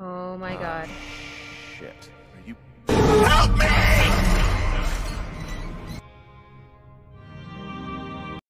Oh my ah, god. Shit. Are you.